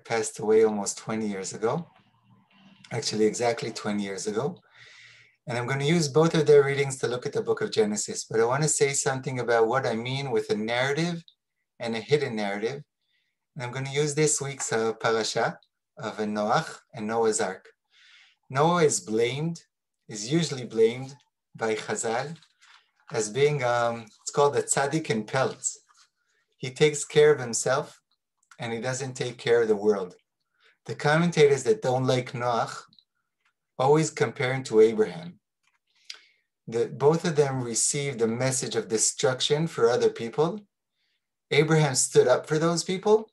passed away almost 20 years ago, actually, exactly 20 years ago. And I'm going to use both of their readings to look at the book of Genesis. But I want to say something about what I mean with a narrative and a hidden narrative. And I'm going to use this week's uh, parasha of Noach and Noah's Ark. Noah is blamed, is usually blamed by Chazal as being, um, it's called the tzaddik in pelts. He takes care of himself and he doesn't take care of the world. The commentators that don't like Noach always compare him to Abraham. That both of them received a message of destruction for other people. Abraham stood up for those people,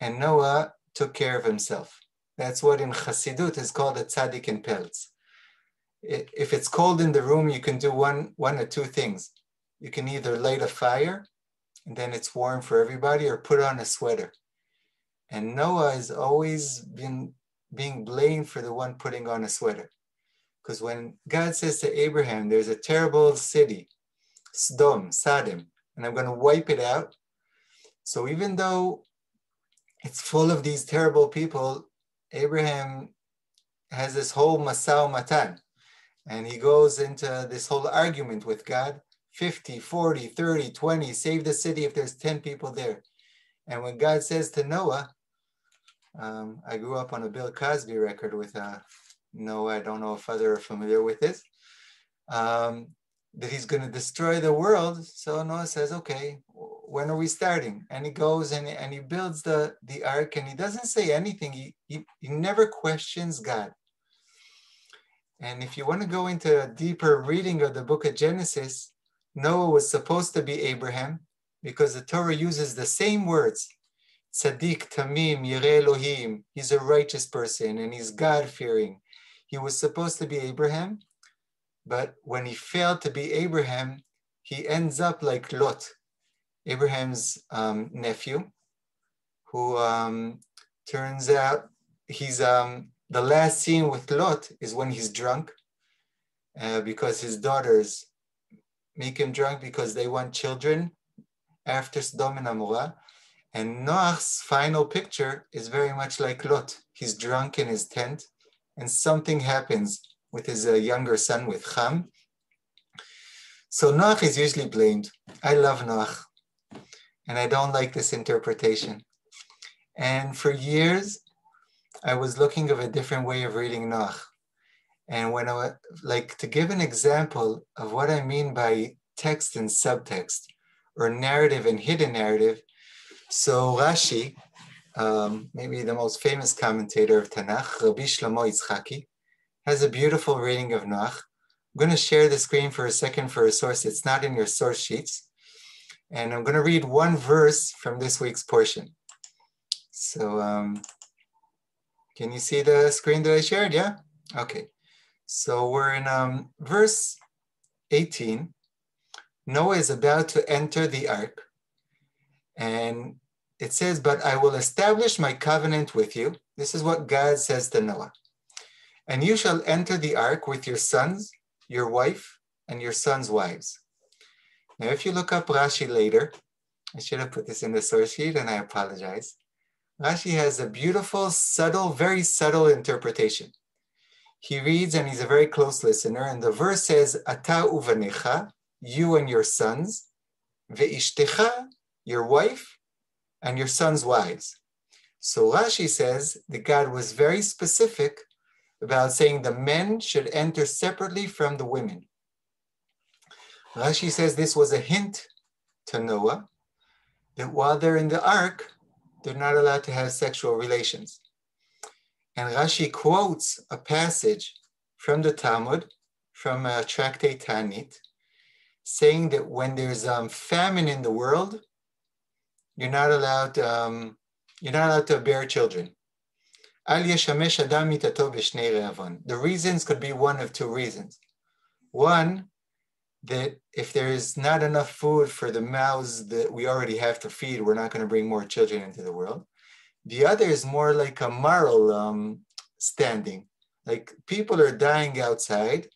and Noah took care of himself. That's what in Chassidut is called a tzaddik in pelts. If it's cold in the room, you can do one, one or two things. You can either light a fire, and then it's warm for everybody, or put on a sweater. And Noah has always been being blamed for the one putting on a sweater. Because when God says to Abraham, there's a terrible city, Sodom, Sodom, and I'm going to wipe it out. So even though it's full of these terrible people, Abraham has this whole masa u'matan, and he goes into this whole argument with God 50, 40, 30, 20, save the city if there's 10 people there. And when God says to Noah, um, I grew up on a Bill Cosby record with uh, Noah. I don't know if other are familiar with this. Um, that he's going to destroy the world. So Noah says, okay, when are we starting? And he goes and, and he builds the, the ark and he doesn't say anything. He, he, he never questions God. And if you want to go into a deeper reading of the book of Genesis, Noah was supposed to be Abraham because the Torah uses the same words Tzaddik, Tamim, Yireh Elohim. He's a righteous person and he's God fearing. He was supposed to be Abraham, but when he failed to be Abraham, he ends up like Lot, Abraham's um, nephew, who um, turns out he's um, the last scene with Lot is when he's drunk uh, because his daughters make him drunk because they want children after Sodom and Amorah. And Noach's final picture is very much like Lot. He's drunk in his tent, and something happens with his uh, younger son, with Ham. So Noach is usually blamed. I love Noach, and I don't like this interpretation. And for years, I was looking of a different way of reading Noach. And when I like to give an example of what I mean by text and subtext, or narrative and hidden narrative, so Rashi, um, maybe the most famous commentator of Tanakh, Rabbi Shlomo Yitzchaki, has a beautiful reading of Noach. I'm going to share the screen for a second for a source. It's not in your source sheets. And I'm going to read one verse from this week's portion. So um, can you see the screen that I shared? Yeah? Okay. So we're in um, verse 18. Noah is about to enter the ark. And it says, But I will establish my covenant with you. This is what God says to Noah. And you shall enter the ark with your sons, your wife, and your sons' wives. Now, if you look up Rashi later, I should have put this in the source sheet and I apologize. Rashi has a beautiful, subtle, very subtle interpretation. He reads and he's a very close listener, and the verse says, Ata uvanecha, you and your sons, ve'ishtecha, your wife, and your sons' wives. So Rashi says that God was very specific about saying the men should enter separately from the women. Rashi says this was a hint to Noah that while they're in the ark, they're not allowed to have sexual relations. And Rashi quotes a passage from the Talmud, from a tractate Taanit, saying that when there's um, famine in the world, you're not allowed. Um, you're not allowed to bear children. The reasons could be one of two reasons. One, that if there is not enough food for the mouths that we already have to feed, we're not going to bring more children into the world. The other is more like a moral um, standing. Like people are dying outside.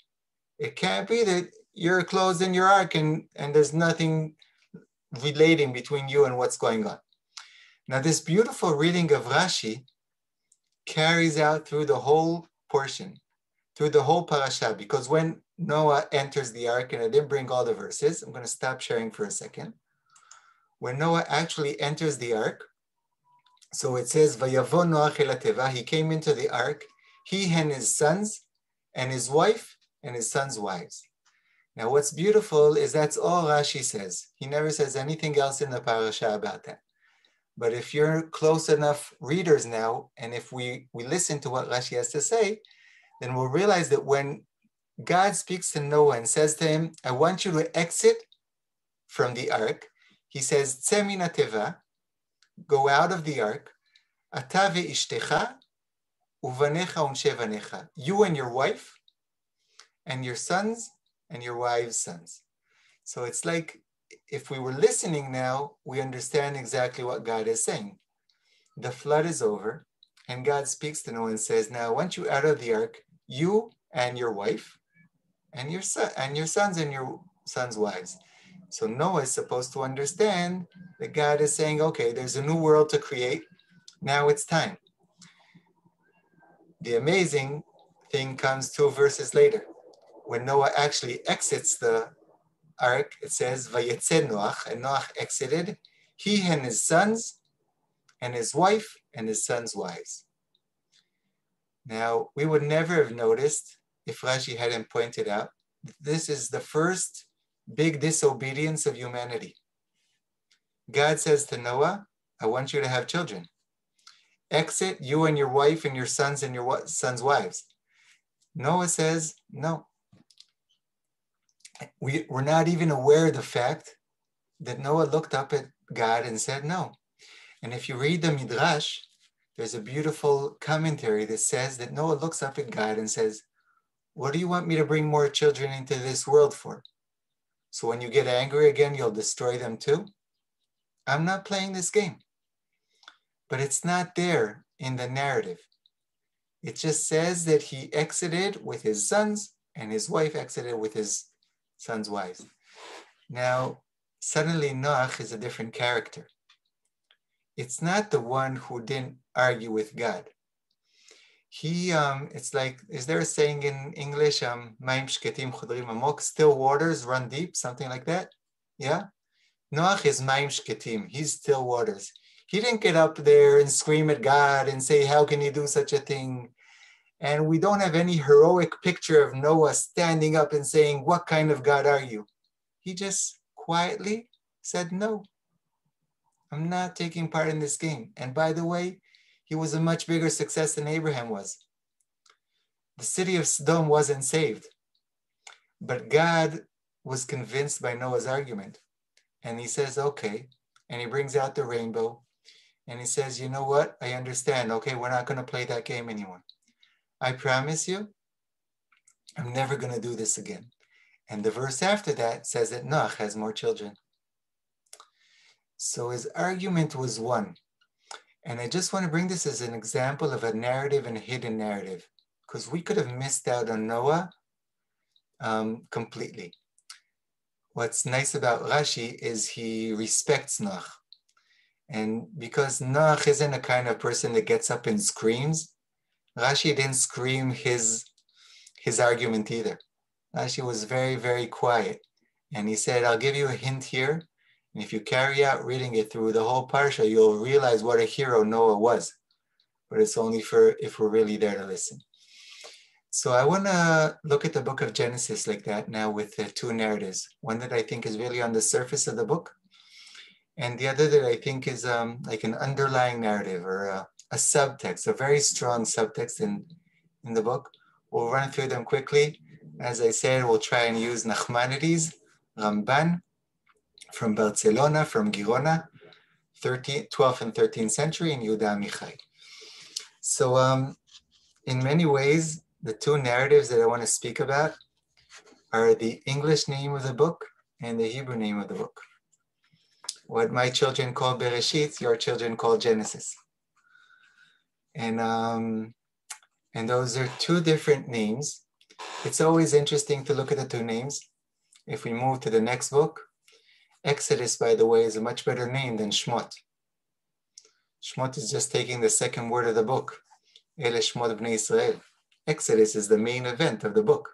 It can't be that you're closed in your ark and, and there's nothing relating between you and what's going on. Now, this beautiful reading of Rashi carries out through the whole portion, through the whole parasha, because when Noah enters the ark, and I didn't bring all the verses, I'm going to stop sharing for a second. When Noah actually enters the ark, so it says, Vayavo Noah he came into the ark, he and his sons, and his wife, and his sons' wives. Now, what's beautiful is that's all Rashi says. He never says anything else in the parasha about that. But if you're close enough readers now, and if we, we listen to what Rashi has to say, then we'll realize that when God speaks to Noah and says to him, I want you to exit from the ark, he says, teva, go out of the ark, atave ishtecha, uvanecha unshevanecha, you and your wife, and your sons, and your wives' sons. So it's like if we were listening now, we understand exactly what God is saying. The flood is over, and God speaks to Noah and says, Now once want you out of the ark, you and your wife, and your son and your sons and your sons' wives. So Noah is supposed to understand that God is saying, okay, there's a new world to create. Now it's time. The amazing thing comes two verses later when Noah actually exits the ark, it says, Vayetze Noach, and Noach exited, he and his sons, and his wife, and his sons' wives. Now, we would never have noticed if Rashi hadn't pointed out this is the first big disobedience of humanity. God says to Noah, I want you to have children. Exit you and your wife and your sons and your sons' wives. Noah says, No, we, we're not even aware of the fact that Noah looked up at God and said no. And if you read the Midrash, there's a beautiful commentary that says that Noah looks up at God and says, What do you want me to bring more children into this world for? So when you get angry again, you'll destroy them too? I'm not playing this game. But it's not there in the narrative. It just says that he exited with his sons and his wife exited with his son's wives. Now, suddenly Noach is a different character. It's not the one who didn't argue with God. He, um, it's like, is there a saying in English, um, still waters run deep, something like that? Yeah? Noach is maim shketim, he's still waters. He didn't get up there and scream at God and say, how can you do such a thing? And we don't have any heroic picture of Noah standing up and saying, What kind of God are you? He just quietly said, No, I'm not taking part in this game. And by the way, he was a much bigger success than Abraham was. The city of Sodom wasn't saved, but God was convinced by Noah's argument. And he says, Okay. And he brings out the rainbow and he says, You know what? I understand. Okay, we're not going to play that game anymore. I promise you, I'm never going to do this again. And the verse after that says that Noach has more children. So his argument was one. And I just want to bring this as an example of a narrative and a hidden narrative, because we could have missed out on Noah um, completely. What's nice about Rashi is he respects Noach. And because Noach isn't a kind of person that gets up and screams, Rashi didn't scream his, his argument either. Rashi was very, very quiet. And he said, I'll give you a hint here. And if you carry out reading it through the whole parsha, you'll realize what a hero Noah was. But it's only for if we're really there to listen. So I want to look at the book of Genesis like that now with the two narratives. One that I think is really on the surface of the book, and the other that I think is um, like an underlying narrative or a, a subtext, a very strong subtext in, in the book. We'll run through them quickly. As I said, we'll try and use Nachmanides, Ramban, from Barcelona, from Girona, 13, 12th and 13th century, in Yehuda Amichai. So um, in many ways, the two narratives that I want to speak about are the English name of the book and the Hebrew name of the book. What my children call Bereshit, your children call Genesis. And, um, and those are two different names. It's always interesting to look at the two names. If we move to the next book, Exodus, by the way, is a much better name than Shmot. Shmot is just taking the second word of the book. Ele Shmot Bnei Israel. Exodus is the main event of the book.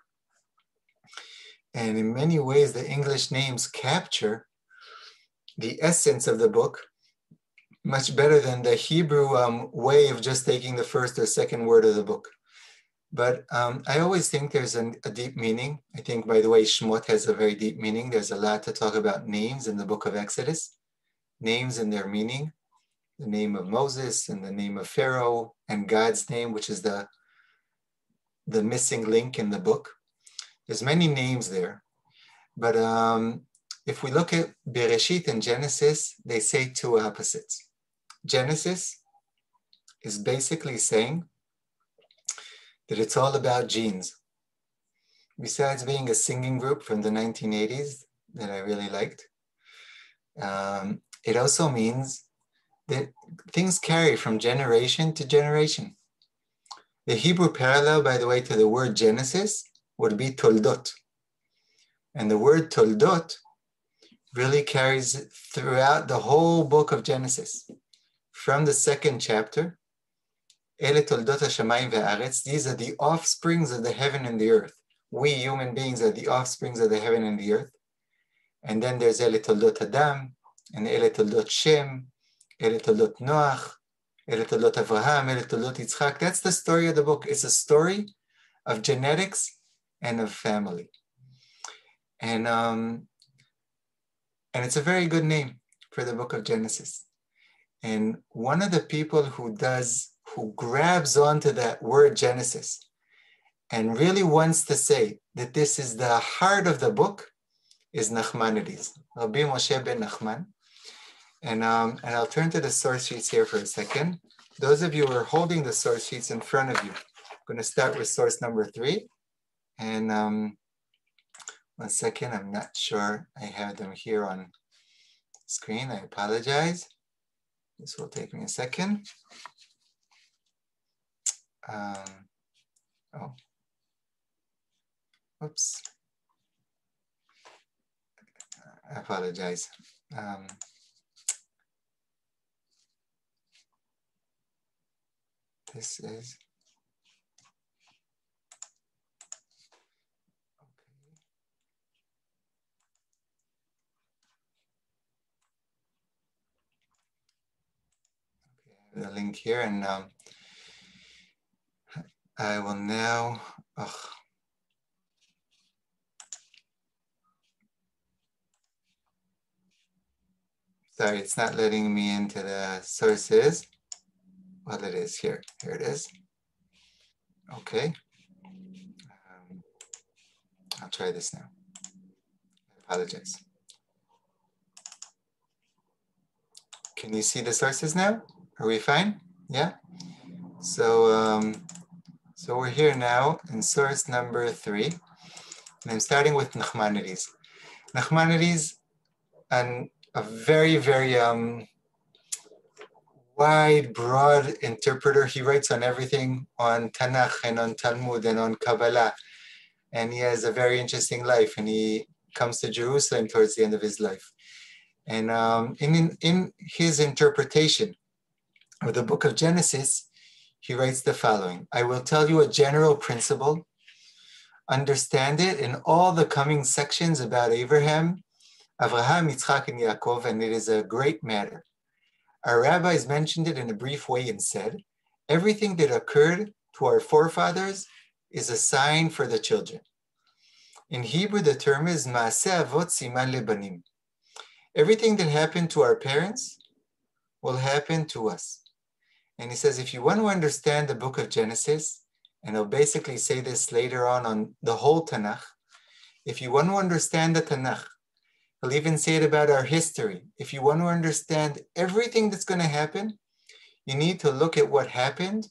And in many ways, the English names capture the essence of the book much better than the Hebrew um, way of just taking the first or second word of the book. But um, I always think there's an, a deep meaning. I think, by the way, Shmot has a very deep meaning. There's a lot to talk about names in the book of Exodus, names and their meaning, the name of Moses and the name of Pharaoh and God's name, which is the, the missing link in the book. There's many names there. But um, if we look at Bereshit and Genesis, they say two opposites. Genesis is basically saying that it's all about genes. Besides being a singing group from the 1980s that I really liked, um, it also means that things carry from generation to generation. The Hebrew parallel, by the way, to the word Genesis would be toldot. And the word toldot really carries throughout the whole book of Genesis from the second chapter. These are the offsprings of the heaven and the earth. We human beings are the offsprings of the heaven and the earth. And then there's Ele Toldot Adam, and Ele Toldot Shem, Ele Toldot Noach, Ele Toldot Avraham, Ele Toldot Yitzchak. That's the story of the book. It's a story of genetics and of family. And um, and it's a very good name for the book of Genesis. And one of the people who does, who grabs onto that word Genesis and really wants to say that this is the heart of the book is Nachmanides, Rabbi Moshe ben Nachman. And, um, and I'll turn to the source sheets here for a second. Those of you who are holding the source sheets in front of you, I'm going to start with source number three. And um, one second, I'm not sure I have them here on screen. I apologize. This will take me a second. Um, oh, oops. I apologize. Um, this is the link here and um, I will now, oh. sorry, it's not letting me into the sources. Well, it is here, here it is. Okay, um, I'll try this now. I apologize. Can you see the sources now? Are we fine? Yeah? So, um, so we're here now in source number three. And I'm starting with Nachmanides. Nachmanides, and a very, very um, wide, broad interpreter. He writes on everything on Tanakh and on Talmud and on Kabbalah. And he has a very interesting life. And he comes to Jerusalem towards the end of his life. And um, in, in his interpretation of the book of Genesis, he writes the following I will tell you a general principle. Understand it in all the coming sections about Abraham, Abraham, Yitzchak, and Yaakov, and it is a great matter. Our rabbis mentioned it in a brief way and said, everything that occurred to our forefathers is a sign for the children. In Hebrew, the term is Maaseh Avot Siman Lebanim. Everything that happened to our parents will happen to us. And he says, if you want to understand the book of Genesis, and he'll basically say this later on on the whole Tanakh, if you want to understand the Tanakh, he'll even say it about our history. If you want to understand everything that's going to happen, you need to look at what happened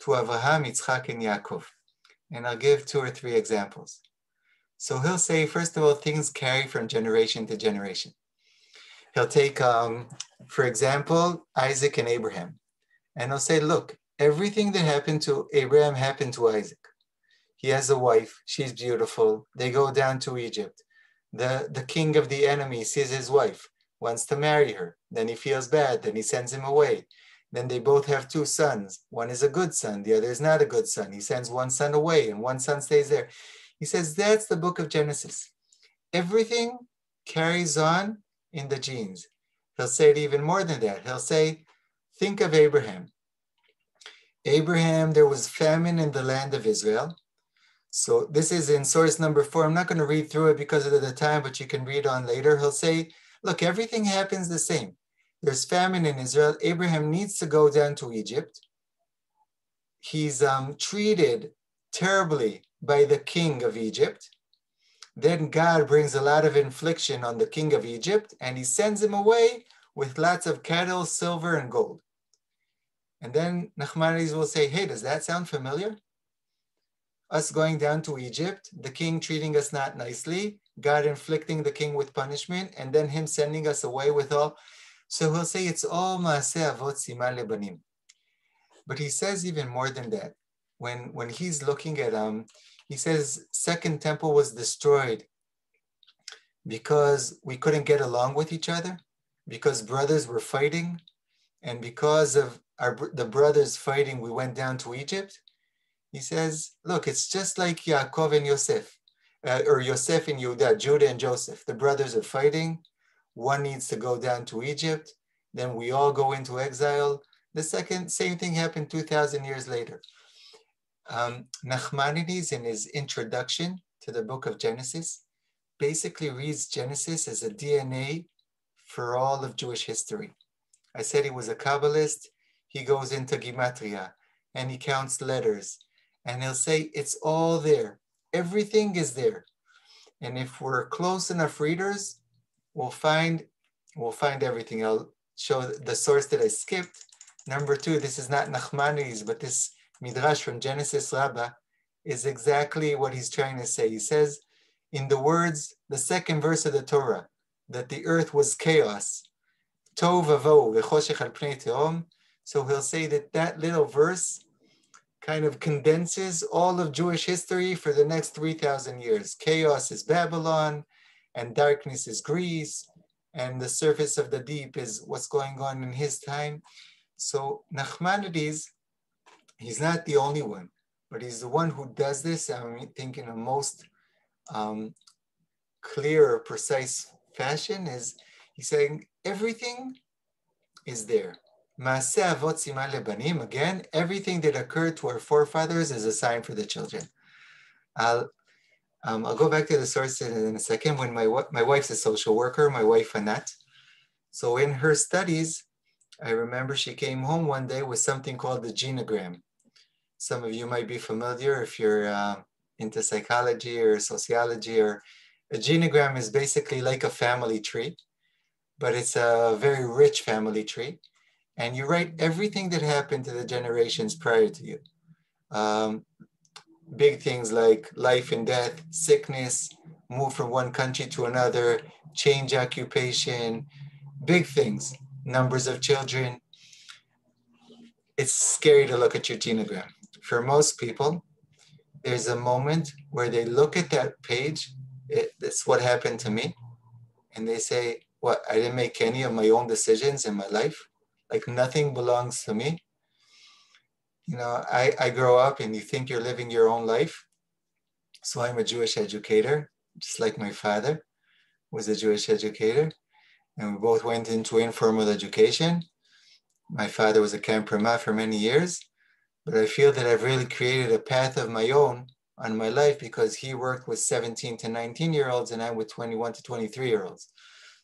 to Avraham, Yitzchak, and Yaakov. And I'll give two or three examples. So he'll say, first of all, things carry from generation to generation. He'll take, um, for example, Isaac and Abraham and I'll say, look, everything that happened to Abraham happened to Isaac. He has a wife, she's beautiful. They go down to Egypt. The, the king of the enemy sees his wife, wants to marry her. Then he feels bad, then he sends him away. Then they both have two sons. One is a good son, the other is not a good son. He sends one son away and one son stays there. He says that's the book of Genesis. Everything carries on in the genes. He'll say it even more than that. He'll say, think of Abraham. Abraham, there was famine in the land of Israel. So this is in source number four. I'm not going to read through it because of the time, but you can read on later. He'll say, look, everything happens the same. There's famine in Israel. Abraham needs to go down to Egypt. He's um, treated terribly by the king of Egypt. Then God brings a lot of infliction on the king of Egypt and he sends him away with lots of cattle, silver, and gold. And then Nachmanides will say, Hey, does that sound familiar? Us going down to Egypt, the king treating us not nicely, God inflicting the king with punishment, and then him sending us away with all. So he'll say it's all maaseh avot siman lebanim. But he says even more than that. When, when he's looking at, um, he says, second temple was destroyed because we couldn't get along with each other, because brothers were fighting, and because of our, the brothers fighting, we went down to Egypt. He says, look, it's just like Yaakov and Yosef, uh, or Yosef and Judah, Judah and Joseph. The brothers are fighting. One needs to go down to Egypt. Then we all go into exile. The second, same thing happened 2,000 years later. Um, Nachmanides, in his introduction to the book of Genesis, basically reads Genesis as a DNA for all of Jewish history. I said he was a Kabbalist. He goes into Gematria and he counts letters and he'll say it's all there. Everything is there. And if we're close enough readers, we'll find we'll find everything. I'll show the source that I skipped. Number two, this is not Nachmanides, but this Midrash from Genesis Rabbah is exactly what he's trying to say. He says, in the words, the second verse of the Torah, that the earth was chaos. So he'll say that that little verse kind of condenses all of Jewish history for the next 3,000 years. Chaos is Babylon, and darkness is Greece, and the surface of the deep is what's going on in his time. So Nachmanides, he's not the only one, but he's the one who does this, I think, in a most um, clear, precise fashion. Is he's saying everything is there. Again, everything that occurred to our forefathers is a sign for the children. I'll, um, I'll go back to the source in, in, a second. When my, my wife's a social worker, my wife Annette. So in her studies, I remember she came home one day with something called the genogram. Some of you might be familiar if you're uh, into psychology or sociology or a genogram is basically like a family tree, but it's a very rich family tree and you write everything that happened to the generations prior to you. Um, big things like life and death, sickness, move from one country to another, change occupation, big things, numbers of children. It's scary to look at your genogram. For most people, there's a moment where they look at that page, it, what happened to me, and they say, what, I didn't make any of my own decisions in my life? Like nothing belongs to me. You know, I, I grow up and you think you're living your own life. So I'm a Jewish educator, just like my father was a Jewish educator. And we both went into informal education. My father was a camp for many years, but I feel that I've really created a path of my own on my life because he worked with 17 to 19 year olds and I'm with 21 to 23 year olds.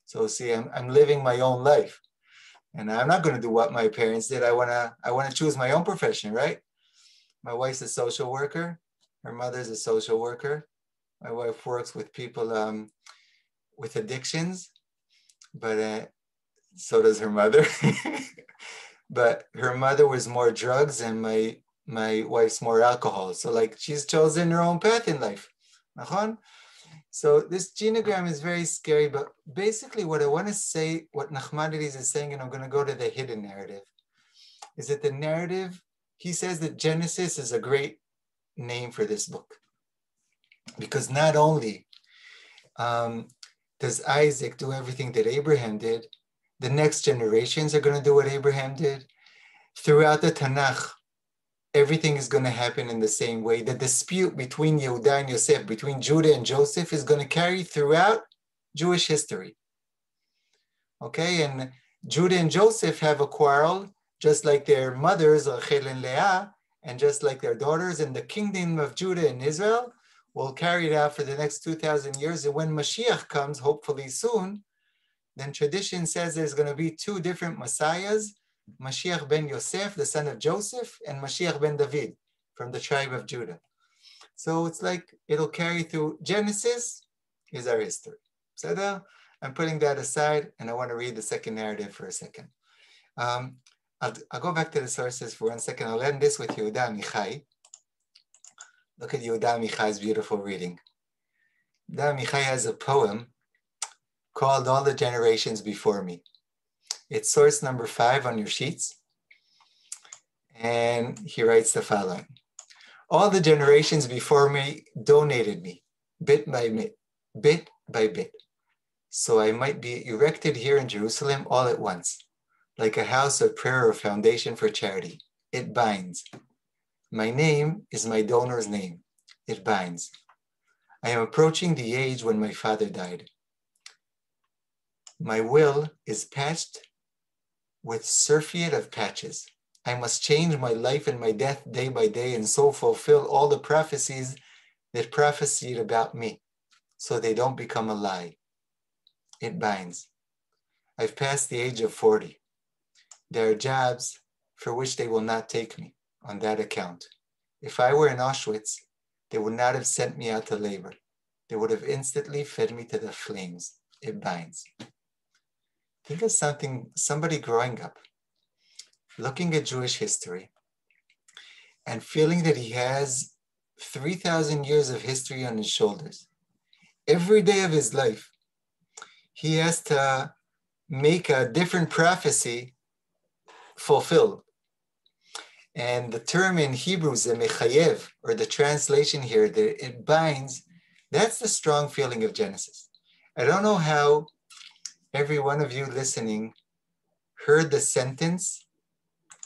So see, I'm, I'm living my own life and I'm not going to do what my parents did. I want to I want to choose my own profession, right? My wife's a social worker. Her mother's a social worker. My wife works with people um, with addictions, but uh, so does her mother. but her mother was more drugs, and my my wife's more alcohol. So like she's chosen her own path in life. So this genogram is very scary, but basically what I want to say, what Nachmanides is saying, and I'm going to go to the hidden narrative, is that the narrative, he says that Genesis is a great name for this book. Because not only um, does Isaac do everything that Abraham did, the next generations are going to do what Abraham did. throughout the Tanakh, everything is going to happen in the same way. The dispute between Yehuda and Yosef, between Judah and Joseph, is going to carry throughout Jewish history. Okay, and Judah and Joseph have a quarrel, just like their mothers, Rachel and Leah, and just like their daughters, and the kingdom of Judah and Israel will carry it out for the next 2,000 years. And when Mashiach comes, hopefully soon, then tradition says there's going to be two different messiahs Mashiach ben Yosef, the son of Joseph, and Mashiach ben David from the tribe of Judah. So it's like it'll carry through Genesis is our history. So I'm putting that aside and I want to read the second narrative for a second. Um, I'll, I'll, go back to the sources for one second. I'll end this with Yehuda Amichai. Look at Yehuda Amichai's beautiful reading. Yehuda Amichai has a poem called All the Generations Before Me. It's source number five on your sheets. And he writes the following All the generations before me donated me, bit by bit, bit by bit. So I might be erected here in Jerusalem all at once, like a house of prayer or foundation for charity. It binds. My name is my donor's name. It binds. I am approaching the age when my father died. My will is patched with surfeit of patches. I must change my life and my death day by day and so fulfill all the prophecies that prophesied about me so they don't become a lie. It binds. I've passed the age of 40. There are jobs for which they will not take me on that account. If I were in Auschwitz, they would not have sent me out to labor. They would have instantly fed me to the flames. It binds. Think of something, somebody growing up, looking at Jewish history and feeling that he has 3,000 years of history on his shoulders. Every day of his life, he has to make a different prophecy fulfilled. And the term in Hebrew is mechayev, or the translation here, that it binds, that's the strong feeling of Genesis. I don't know how every one of you listening heard the sentence,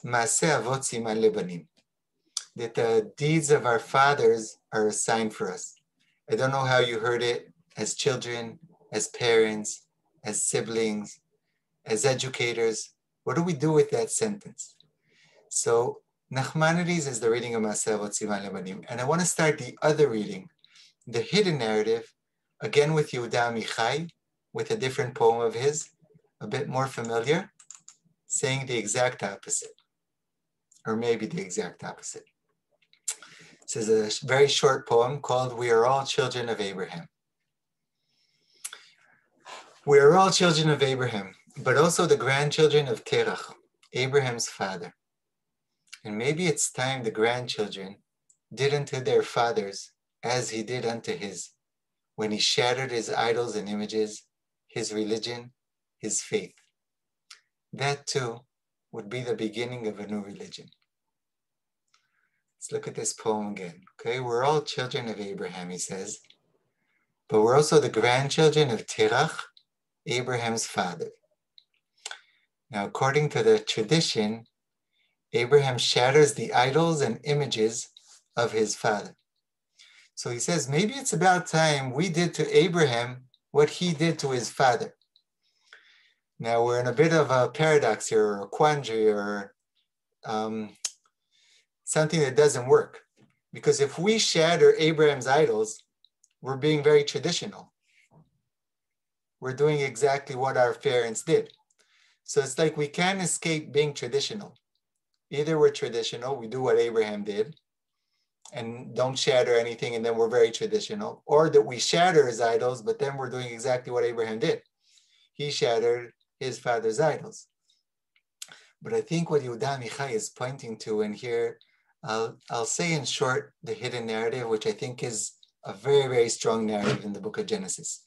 that the deeds of our fathers are a sign for us. I don't know how you heard it as children, as parents, as siblings, as educators. What do we do with that sentence? So Nachmanides is the reading of Maaseh Avot Siman Lebanim. And I want to start the other reading, the hidden narrative, again with Yehuda Amichai, with a different poem of his, a bit more familiar, saying the exact opposite, or maybe the exact opposite. This is a very short poem called We Are All Children of Abraham. We are all children of Abraham, but also the grandchildren of Terach, Abraham's father. And maybe it's time the grandchildren did unto their fathers as he did unto his, when he shattered his idols and images his religion, his faith. That too would be the beginning of a new religion. Let's look at this poem again. Okay, we're all children of Abraham, he says, but we're also the grandchildren of Terach, Abraham's father. Now, according to the tradition, Abraham shatters the idols and images of his father. So he says, maybe it's about time we did to Abraham what he did to his father. Now we're in a bit of a paradox here, or a quandary, or um, something that doesn't work. Because if we shatter Abraham's idols, we're being very traditional. We're doing exactly what our parents did. So it's like we can't escape being traditional. Either we're traditional, we do what Abraham did, and don't shatter anything, and then we're very traditional, or that we shatter his idols, but then we're doing exactly what Abraham did. He shattered his father's idols. But I think what Yehuda Amichai is pointing to, and here I'll, I'll say in short the hidden narrative, which I think is a very, very strong narrative in the book of Genesis.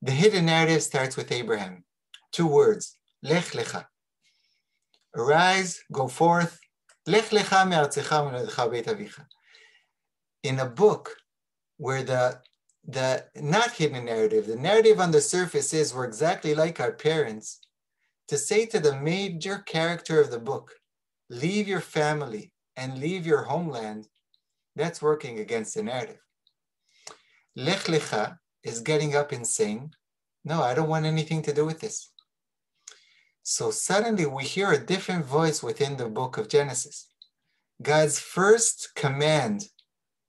The hidden narrative starts with Abraham. Two words, Lech Lecha. Arise, go forth, Lech Lecha me'artzecha in a book where the the not hidden narrative, the narrative on the surface is we're exactly like our parents, to say to the major character of the book, leave your family and leave your homeland, that's working against the narrative. Lech Lecha is getting up and saying, No, I don't want anything to do with this. So suddenly we hear a different voice within the book of Genesis. God's first command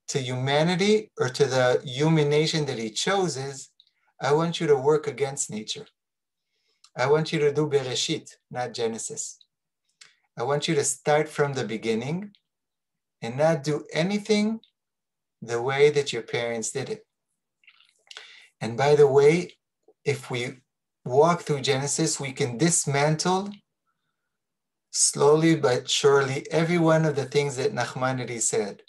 to humanity or to the human nation that he chose is I want you to work against nature. I want you to do Bereshit, not Genesis. I want you to start from the beginning and not do anything the way that your parents did it. And by the way, if we walk through Genesis, we can dismantle slowly but surely every one of the things that Nachmanides said,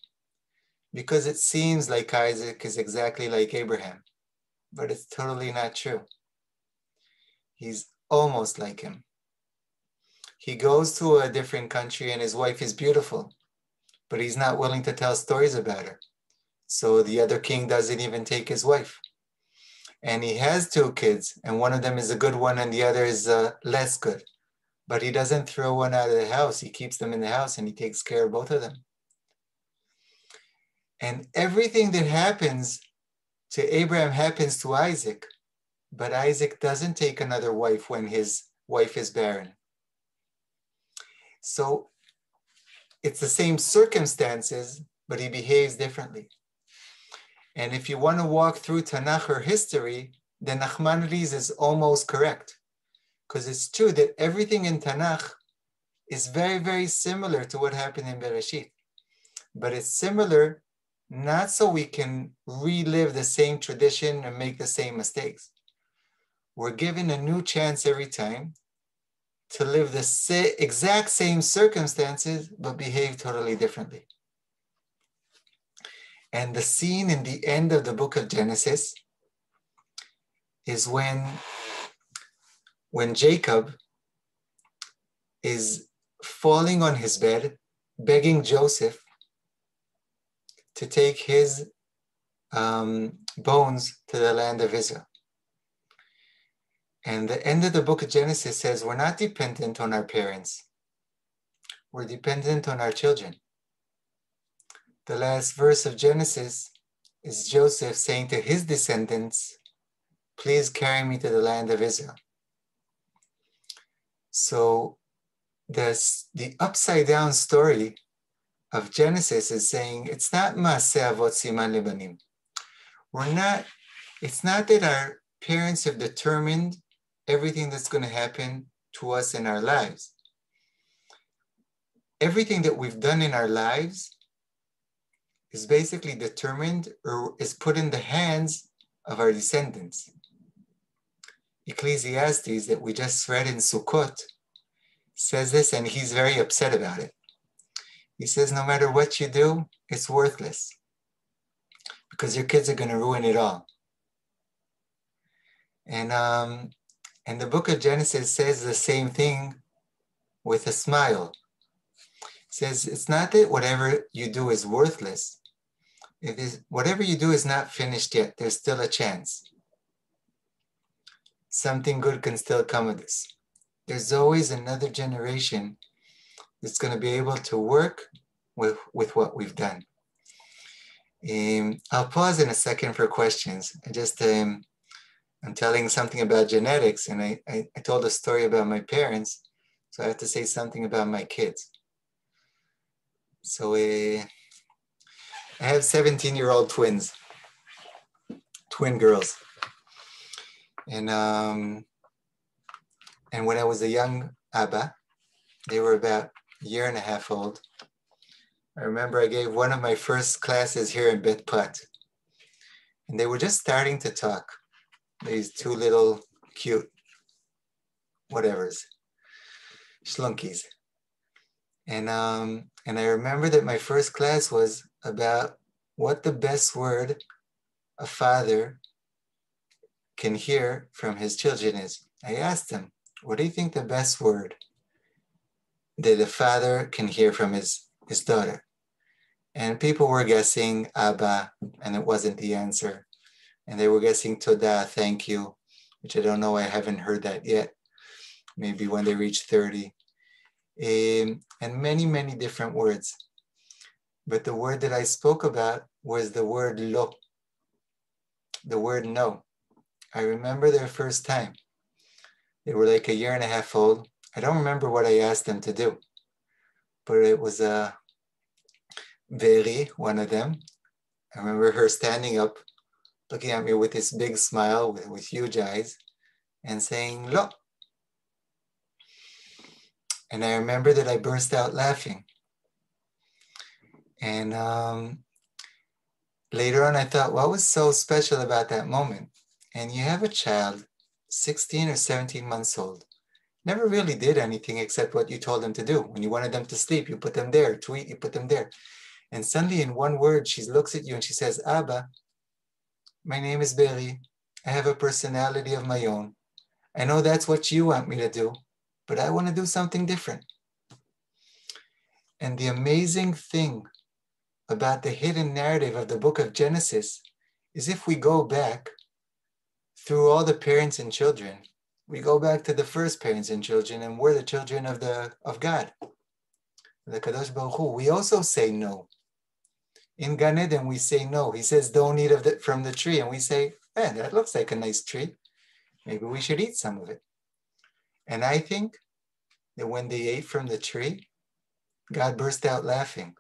because it seems like Isaac is exactly like Abraham, but it's totally not true. He's almost like him. He goes to a different country and his wife is beautiful, but he's not willing to tell stories about her. So the other king doesn't even take his wife and he has two kids, and one of them is a good one, and the other is uh, less good. But he doesn't throw one out of the house. He keeps them in the house, and he takes care of both of them. And everything that happens to Abraham happens to Isaac, but Isaac doesn't take another wife when his wife is barren. So it's the same circumstances, but he behaves differently. And if you want to walk through Tanakh or history, then Nachmanides is almost correct. Because it's true that everything in Tanakh is very, very similar to what happened in Bereshit. But it's similar not so we can relive the same tradition and make the same mistakes. We're given a new chance every time to live the exact same circumstances, but behave totally differently. And the scene in the end of the book of Genesis is when, when Jacob is falling on his bed, begging Joseph to take his um, bones to the land of Israel. And the end of the book of Genesis says we're not dependent on our parents, we're dependent on our children the last verse of Genesis is Joseph saying to his descendants, Please carry me to the land of Israel. So this, the upside down story of Genesis is saying it's not Maaseh Avot Siman Lebanim. We're not, it's not that our parents have determined everything that's going to happen to us in our lives. Everything that we've done in our lives is basically determined or is put in the hands of our descendants. Ecclesiastes that we just read in Sukkot says this, and he's very upset about it. He says, no matter what you do, it's worthless because your kids are going to ruin it all. And um, and the book of Genesis says the same thing with a smile says it's not that whatever you do is worthless. It is whatever you do is not finished yet. There's still a chance. Something good can still come of this. There's always another generation that's going to be able to work with, with what we've done. Um, I'll pause in a second for questions. I just um, I'm telling something about genetics, and I, I, I told a story about my parents, so I have to say something about my kids. So uh, I have 17 year old twins, twin girls. And, um, and when I was a young Abba, they were about year and a half old. I remember I gave one of my first classes here in Bet Prat. And they were just starting to talk. These two little cute whatevers, schlunkies. And um, and I remember that my first class was about what the best word a father can hear from his children is. I asked them, what do you think the best word that the father can hear from his, his daughter? And people were guessing Abba, and it wasn't the answer. And they were guessing Toda, thank you, which I don't know, I haven't heard that yet. Maybe when they reach 30. um, and many, many different words. But the word that I spoke about was the word lo, the word no. I remember their first time. They were like a year and a half old. I don't remember what I asked them to do, but it was a uh, one of them. I remember her standing up, looking at me with this big smile with, with huge eyes and saying, Lo. And I remember that I burst out laughing. And um, later on, I thought, what was so special about that moment? And you have a child, 16 or 17 months old, never really did anything except what you told them to do. When you wanted them to sleep, you put them there. To eat, you put them there. And suddenly, in one word, she looks at you and she says, Abba, my name is Berry. I have a personality of my own. I know that's what you want me to do, but I want to do something different. And the amazing thing about the hidden narrative of the book of Genesis is if we go back through all the parents and children, we go back to the first parents and children, and we're the children of the of God. The Kadosh Baruch Hu. We also say no. In Gan Eden, we say no. He says, don't eat of the, from the tree. And we say, man, that looks like a nice tree. Maybe we should eat some of it. And I think that when they ate from the tree, God burst out laughing.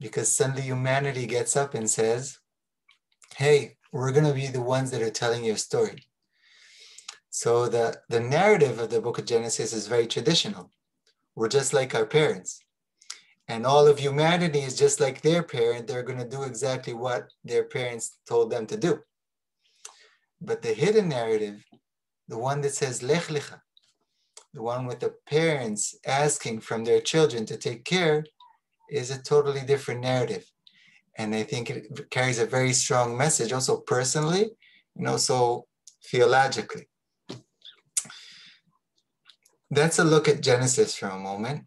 Because suddenly humanity gets up and says, hey, we're going to be the ones that are telling your story. So the, the narrative of the book of Genesis is very traditional. We're just like our parents. And all of humanity is just like their parent. They're going to do exactly what their parents told them to do. But the hidden narrative, the one that says Lech Lecha, the one with the parents asking from their children to take care, is a totally different narrative. And I think it carries a very strong message, also personally and also theologically. That's a look at Genesis for a moment.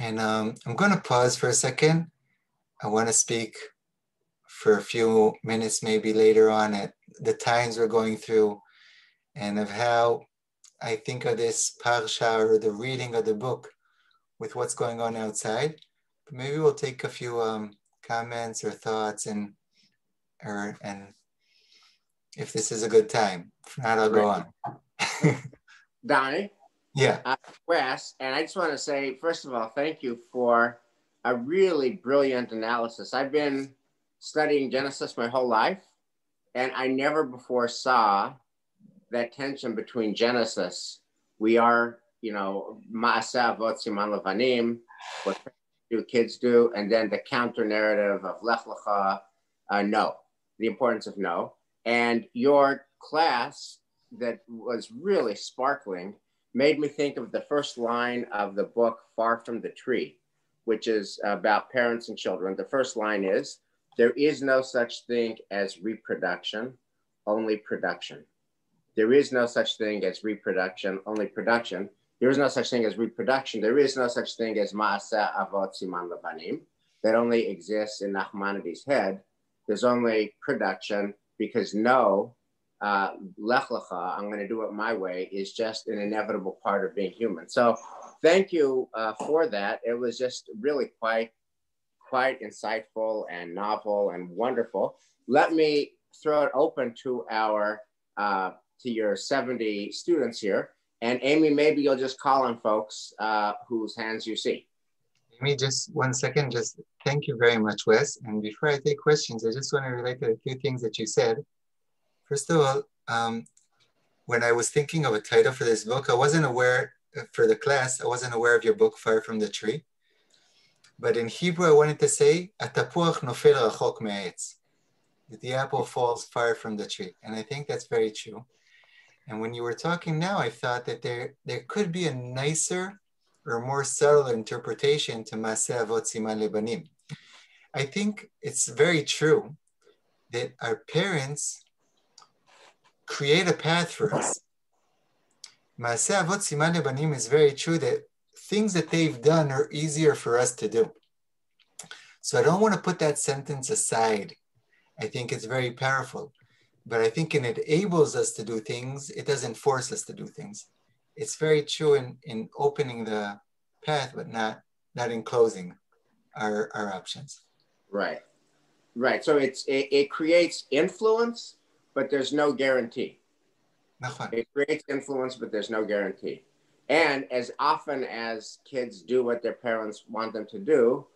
And um, I'm going to pause for a second. I want to speak for a few minutes, maybe later on, at the times we're going through and of how I think of this parsha or the reading of the book with what's going on outside. But maybe we'll take a few um, comments or thoughts and or and if this is a good time. If not, I'll go on. Dani? Yeah. Uh, Wes, and I just want to say, first of all, thank you for a really brilliant analysis. I've been studying Genesis my whole life, and I never before saw that tension between Genesis. We are, you know, Ma'aseh Avot Siman Levanim, what do kids do, and then the counter narrative of Lech Lecha, uh, no, the importance of no. And your class that was really sparkling made me think of the first line of the book Far from the Tree, which is about parents and children. The first line is There is no such thing as reproduction, only production. There is no such thing as reproduction, only production. There is no such thing as reproduction. There is no such thing as Maaseh Avot Siman Levanim that only exists in Nachmanides' head. There's only production because no uh, lech lecha, I'm going to do it my way, is just an inevitable part of being human. So thank you uh, for that. It was just really quite, quite insightful and novel and wonderful. Let me throw it open to our, uh, to your 70 students here. And Amy, maybe you'll just call on folks uh, whose hands you see. Amy, just one second. Just thank you very much, Wes. And before I take questions, I just want to relate to a few things that you said. First of all, um, when I was thinking of a title for this book, I wasn't aware uh, for the class, I wasn't aware of your book, Far from the Tree. But in Hebrew, I wanted to say, Atapuach nofel rachok me'etz. The apple falls far from the tree. And I think that's very true. And when you were talking now, I thought that there, there could be a nicer or more subtle interpretation to Maaseh Avot Siman Lebanim. I think it's very true that our parents create a path for us. Maaseh Avot Siman Lebanim is very true that things that they've done are easier for us to do. So I don't want to put that sentence aside. I think it's very powerful, but I think it enables us to do things. It doesn't force us to do things. it's very true in, in opening the path, but not not in closing our, our options. Right. Right. So it's it, it creates influence, but there's no guarantee. It creates influence, but there's no guarantee. And as often as kids do what their parents want them to do,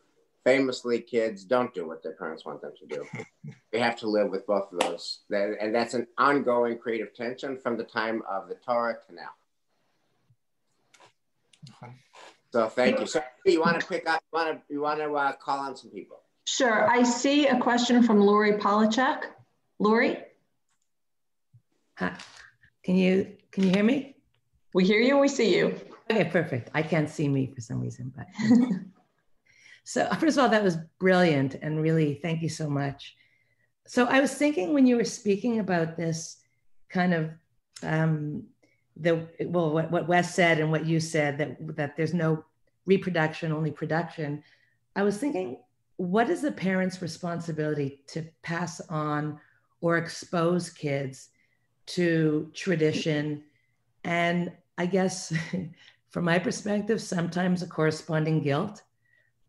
famously, kids don't do what their parents want them to do. they have to live with both of those. And that's an ongoing creative tension from the time of the Torah to now. So thank you. So you want to pick up, you want to, you want to uh, call on some people? Sure. I see a question from Lori Polachek. Lori? Hi. Can you can you hear me? We hear you. We see you. Okay, perfect. I can't see me for some reason, but so first of all, that was brilliant and really thank you so much. So I was thinking when you were speaking about this kind of um, the well, what, what Wes said and what you said that that there's no reproduction, only production. I was thinking, what is the parent's responsibility to pass on or expose kids to tradition. And I guess from my perspective, sometimes a corresponding guilt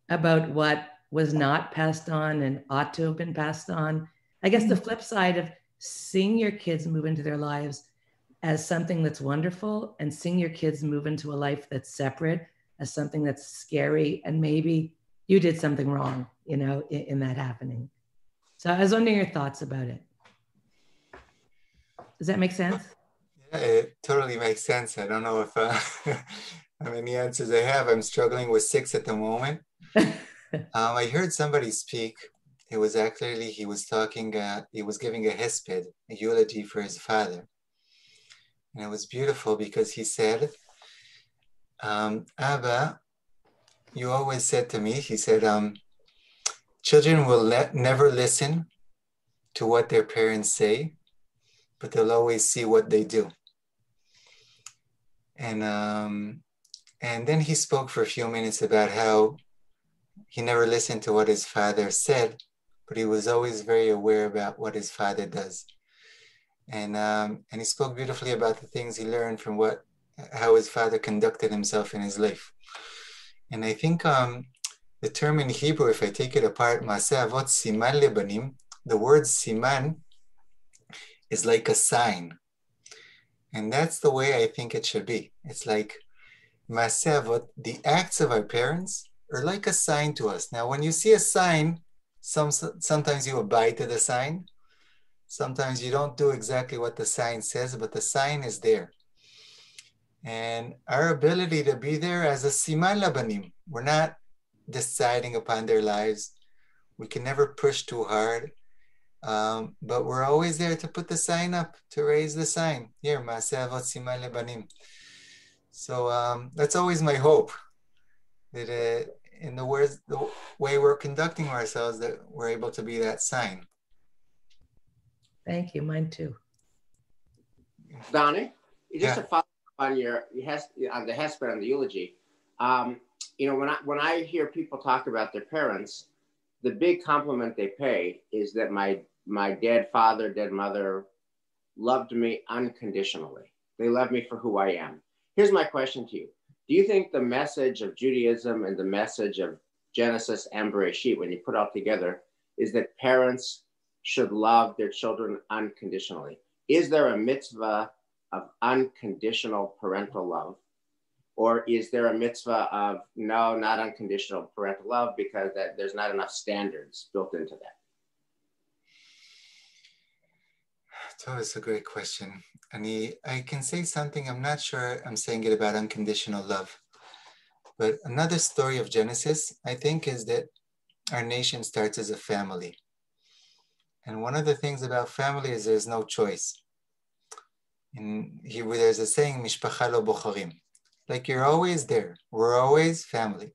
about what was not passed on and ought to have been passed on. I guess the mm-hmm. flip side of seeing your kids move into their lives as something that's wonderful and seeing your kids move into a life that's separate as something that's scary and maybe you did something wrong, you know, in, in that happening. So I was wondering your thoughts about it. Does that make sense? Yeah, it totally makes sense. I don't know if uh, how many answers I have. I'm struggling with six at the moment. um, I heard somebody speak. It was actually he was talking. Uh, he was giving a hesped, a eulogy for his father, and it was beautiful because he said, um, "Abba, you always said to me." He said, um, "Children will let, never listen to what their parents say." But they'll always see what they do. And um, and then he spoke for a few minutes about how he never listened to what his father said, but he was always very aware about what his father does. And um, and he spoke beautifully about the things he learned from what how his father conducted himself in his life. And I think um, the term in Hebrew, if I take it apart, Siman Lebanim, the word Siman is like a sign. And that's the way I think it should be. It's like Maaseh Avot, the acts of our parents are like a sign to us. Now, when you see a sign, some, sometimes you abide to the sign. Sometimes you don't do exactly what the sign says, but the sign is there. And our ability to be there as a siman labanim, we're not deciding upon their lives. We can never push too hard. Um, but we're always there to put the sign up, to raise the sign. Here, Lebanim. So um, that's always my hope that uh, in the, words, the way we're conducting ourselves, that we're able to be that sign. Thank you. Mine too. Dani, just yeah. to follow up on your on the hesped and the eulogy. Um, you know, when I when I hear people talk about their parents, the big compliment they pay is that my my dead father, dead mother loved me unconditionally. They love me for who I am. Here's my question to you. Do you think the message of Judaism and the message of Genesis and Bereshit, when you put all together, is that parents should love their children unconditionally? Is there a mitzvah of unconditional parental love? Or is there a mitzvah of no, not unconditional parental love because that there's not enough standards built into that? So it's a great question. And I can say something, I'm not sure I'm saying it about unconditional love. But another story of Genesis, I think, is that our nation starts as a family. And one of the things about family is there's no choice. In Hebrew, there's a saying, lo bocharim. Like you're always there. We're always family.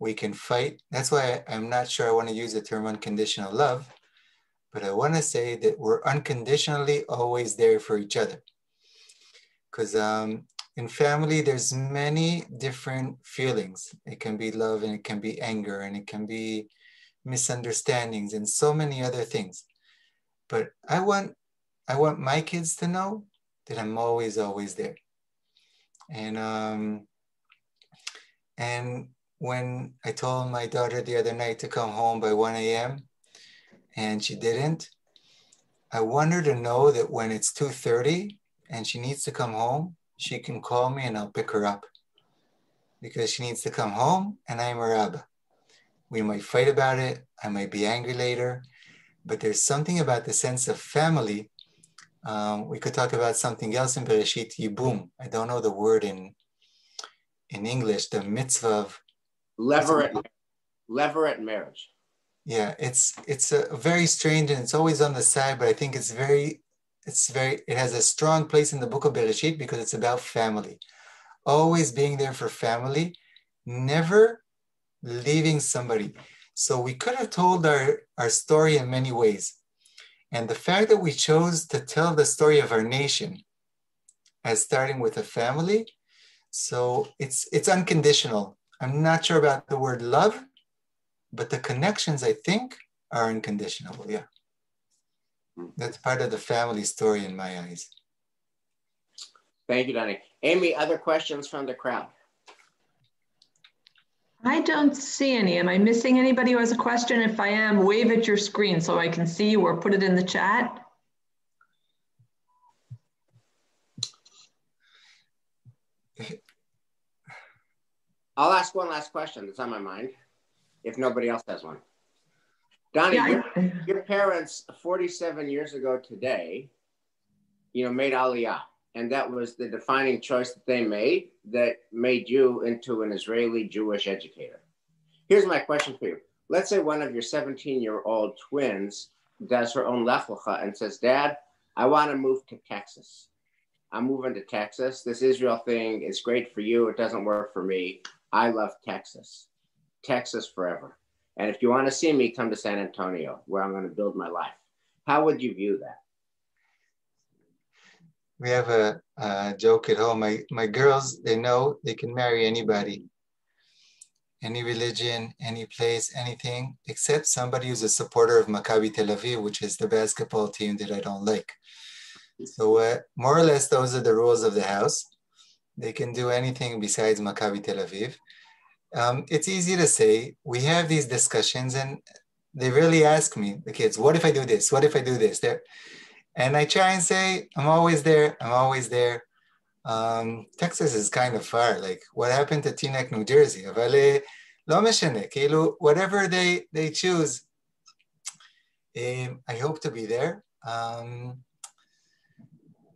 We can fight. That's why I'm not sure I want to use the term unconditional love but I want to say that we're unconditionally always there for each other. Because um, in family, there's many different feelings. It can be love and it can be anger and it can be misunderstandings and so many other things. But I want I want my kids to know that I'm always, always there. And um, and when I told my daughter the other night to come home by 1 a.m. and she didn't, I want her to know that when it's 2:30 and she needs to come home, she can call me and I'll pick her up because she needs to come home and I'm her Abba. We might fight about it. I might be angry later, but there's something about the sense of family. Um, we could talk about something else in Bereshit Yibum. I don't know the word in in English, the mitzvah of levirate marriage. Yeah, it's it's a very strange and it's always on the side, but I think it's very it's very it has a strong place in the book of Bereshit because it's about family. Always being there for family, never leaving somebody. So we could have told our, our story in many ways. And the fact that we chose to tell the story of our nation as starting with a family, so it's it's unconditional. I'm not sure about the word love, but the connections I think are unconditional. Yeah. Hmm. That's part of the family story in my eyes. Thank you, Dani. Amy, other questions from the crowd? I don't see any. Am I missing anybody who has a question? If I am, wave at your screen so I can see you or put it in the chat. I'll ask one last question that's on my mind if nobody else has one. Dani, yeah, your, your, parents 47 years ago today, you know, made Aliyah. And that was the defining choice that they made that made you into an Israeli Jewish educator. Here's my question for you. Let's say one of your 17 year old twins does her own Lech and says, Dad, I want to move to Texas. I'm moving to Texas. This Israel thing is great for you. It doesn't work for me. I love Texas. Texas forever. And if you want to see me, come to San Antonio, where I'm going to build my life. How would you view that? We have a, a joke at home. My, my girls, they know they can marry anybody, any religion, any place, anything, except somebody who's a supporter of Maccabi Tel Aviv, which is the basketball team that I don't like. So uh, more or less, those are the rules of the house. They can do anything besides Maccabi Tel Aviv um, it's easy to say we have these discussions and they really ask me the kids what if i do this? What if i do this? There and i try and say i'm always there. I'm always there. Um, texas is kind of far. Like what happened to teaneck new jersey? Whatever they they choose um, i hope to be there. Um,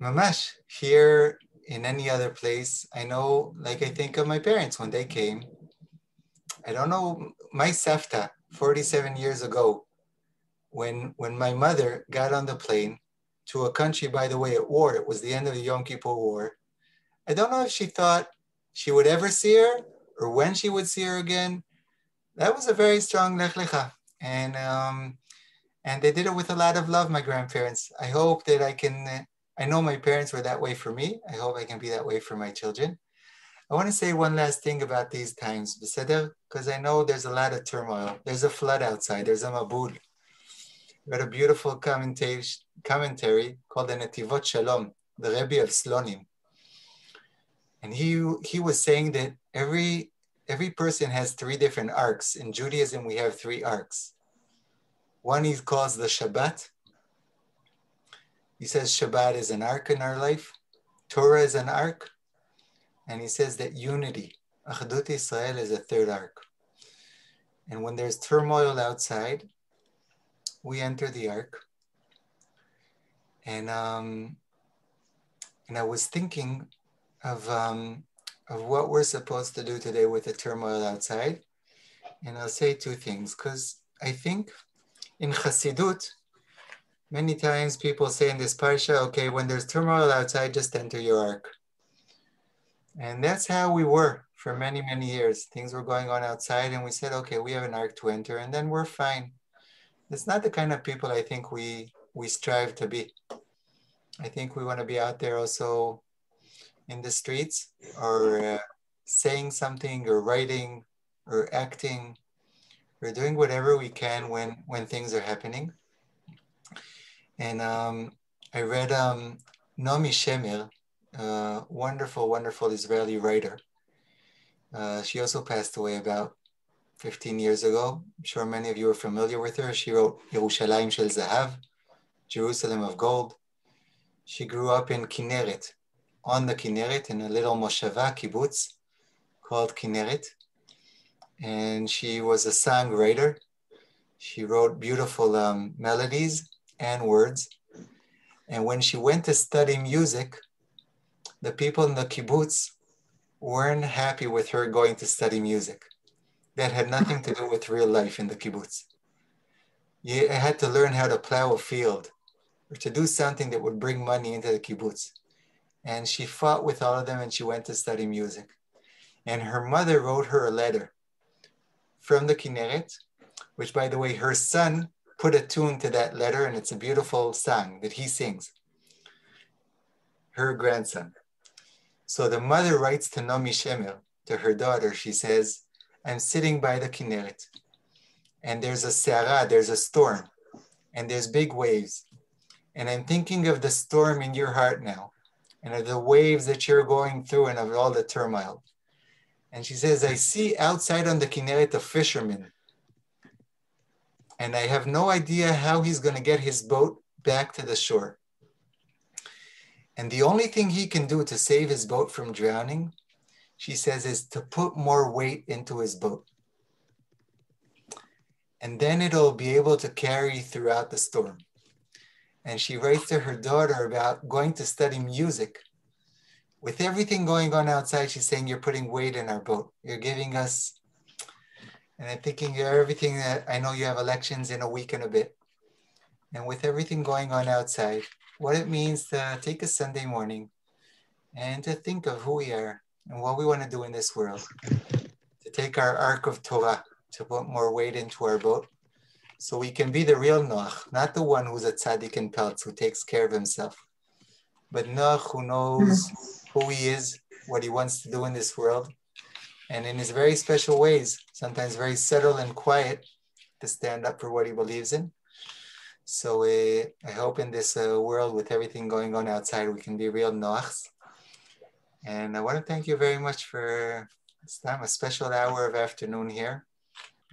mamash here in any other place i know like i think of my parents when they came I don't know, my Savta, 47 years ago, when, when my mother got on the plane to a country, by the way, at war, it was the end of the Yom Kippur War. I don't know if she thought she would ever see her or when she would see her again. That was a very strong Lech Lecha. And, um, and they did it with a lot of love, my grandparents. I hope that I can, I know my parents were that way for me. I hope I can be that way for my children. I want to say one last thing about these times, because I know there's a lot of turmoil. There's a flood outside. There's a mabul. Got a beautiful commentary, commentary called the Netivot Shalom, the Rebbe of Slonim. And he, he was saying that every, every person has three different arcs. In Judaism, we have three arcs. One he calls the Shabbat. He says Shabbat is an arc in our life. Torah is an arc. And he says that unity, Achdut Israel, is a third arc. And when there's turmoil outside, we enter the ark. And um, and I was thinking of um, of what we're supposed to do today with the turmoil outside. And I'll say two things because I think in Chassidut, many times people say in this parsha, okay, when there's turmoil outside, just enter your ark. And that's how we were for many, many years. Things were going on outside, and we said, okay, we have an ark to enter, and then we're fine. It's not the kind of people I think we we strive to be. I think we want to be out there also in the streets or uh, saying something or writing or acting or doing whatever we can when when things are happening. And um, I read um, Naomi Shemer uh, wonderful, wonderful Israeli writer. Uh, she also passed away about 15 years ago. I'm sure many of you are familiar with her. She wrote Yerushalayim Shel Zahav, Jerusalem of Gold. She grew up in Kinneret, on the Kinneret, in a little moshava kibbutz called Kinneret. And she was a songwriter. She wrote beautiful um, melodies and words. And when she went to study music, the people in the kibbutz weren't happy with her going to study music. That had nothing to do with real life in the kibbutz. You had to learn how to plow a field or to do something that would bring money into the kibbutz. And she fought with all of them and she went to study music. And her mother wrote her a letter from the Kinneret, which, by the way, her son put a tune to that letter, and it's a beautiful song that he sings. Her grandson. So the mother writes to Naomi Shemer, to her daughter, she says, I'm sitting by the Kinneret, and there's a Sarah, there's a storm, and there's big waves. And I'm thinking of the storm in your heart now, and of the waves that you're going through, and of all the turmoil. And she says, I see outside on the Kinneret a fisherman. And I have no idea how he's going to get his boat back to the shore. And the only thing he can do to save his boat from drowning, she says, is to put more weight into his boat. And then it'll be able to carry throughout the storm. And she writes to her daughter about going to study music with everything going on outside, she's saying, You're putting weight in our boat. You're giving us, and I'm thinking, you're everything that I know you have elections in a week and a bit. And with everything going on outside, what it means to take a Sunday morning and to think of who we are and what we want to do in this world. To take our ark of Torah, to put more weight into our boat, so we can be the real Noach, not the one who's a tzaddik in pelts who takes care of himself, but Noach who knows who he is, what he wants to do in this world, and in his very special ways, sometimes very subtle and quiet, to stand up for what he believes in. So I hope in this uh, world with everything going on outside, we can be real noachs. And I want to thank you very much for a special hour of afternoon here,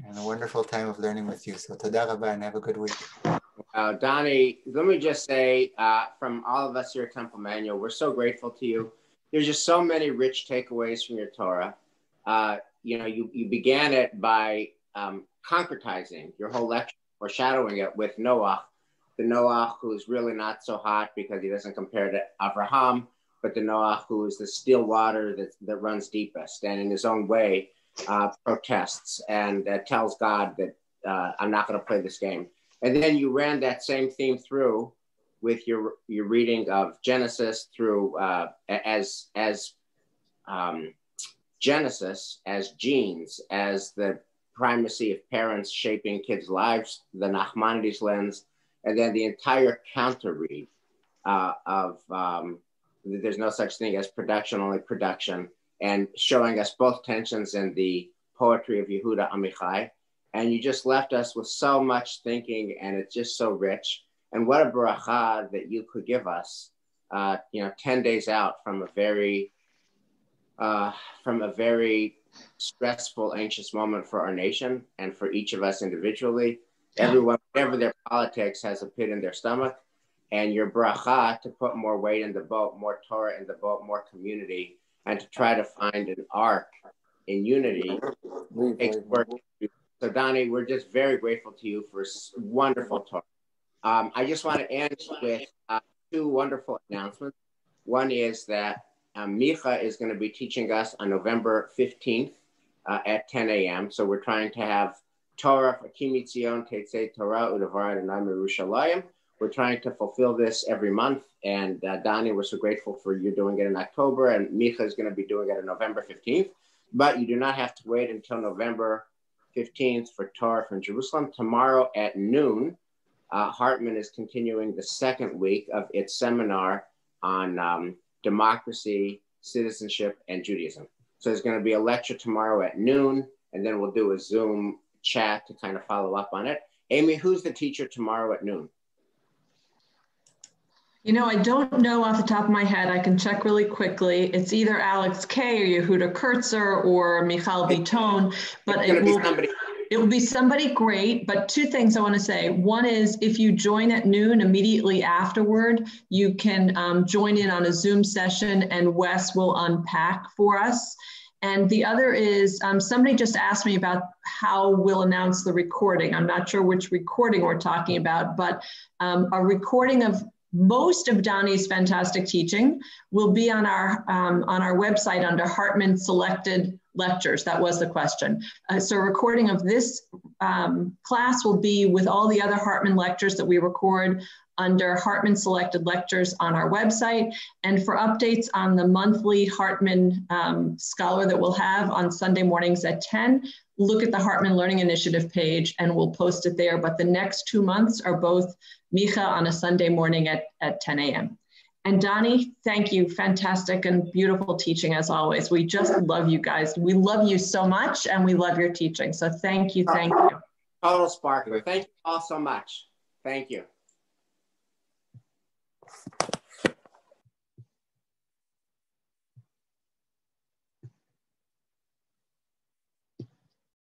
and a wonderful time of learning with you. So toda rabba and have a good week. Uh, Dani, let me just say uh, from all of us here at Temple Emanuel, we're so grateful to you there's just so many rich takeaways from your Torah. Uh, you know, you, you began it by um, concretizing your whole lecture, foreshadowing it with Noah, the Noah who's really not so hot because he doesn't compare to Abraham, but the Noah who is the still water that, that runs deepest and in his own way uh, protests and uh, tells God that uh, I'm not going to play this game. And then you ran that same theme through with your your reading of Genesis through uh, as as um, Genesis as genes as the primacy of parents shaping kids' lives, the Nachmanides lens, and then the entire counter read uh, of um, there's no such thing as production, only production, and showing us both tensions in the poetry of Yehuda Amichai. And you just left us with so much thinking, and it's just so rich. And what a bracha that you could give us, uh, you know, 10 days out from a very, uh, from a very stressful, anxious moment for our nation and for each of us individually. Everyone, whatever their politics, has a pit in their stomach. And your bracha to put more weight in the boat, more Torah in the boat, more community, and to try to find an arc in unity work. So, Dani, we're just very grateful to you for wonderful Torah. Um, I just want to end with uh, two wonderful announcements. One is that um, Micha is going to be teaching us on November 15th uh, at 10 a.m. So we're trying to have Torah for Kimitzion, Tetzei Torah, Udavar Adonai Yerushalayim. We're trying to fulfill this every month. And uh, Dani, we're so grateful for you doing it in October. And Micha is going to be doing it on November 15th. But you do not have to wait until November 15th for Torah from Jerusalem. Tomorrow at noon, uh, Hartman is continuing the second week of its seminar on um, democracy, citizenship, and Judaism. So there's going to be a lecture tomorrow at noon, and then we'll do a Zoom chat to kind of follow up on it. Amy, who's the teacher tomorrow at noon? You know, I don't know off the top of my head. I can check really quickly. It's either Alex Kay or Yehuda Kurtzer or Michal Biton, but it will, somebody. It will be somebody great. But two things I want to say. One is if you join at noon immediately afterward, you can um, join in on a Zoom session and Wes will unpack for us. And the other is um, somebody just asked me about how we'll announce the recording. I'm not sure which recording we're talking about, but um, a recording of most of Dani's fantastic teaching will be on our um, on our website under Hartman selected lectures. That was the question. Uh, so recording of this um, class will be with all the other Hartman lectures that we record under Hartman selected lectures on our website. And for updates on the monthly Hartman um, Scholar that we'll have on Sunday mornings at 10, look at the Hartman Learning Initiative page and we'll post it there. But the next two months are both Micha on a Sunday morning at, at 10 a.m. And Dani, thank you. Fantastic and beautiful teaching as always. We just love you guys. We love you so much and we love your teaching. So thank you. Thank you. Total sparkler. Thank you all so much. Thank you.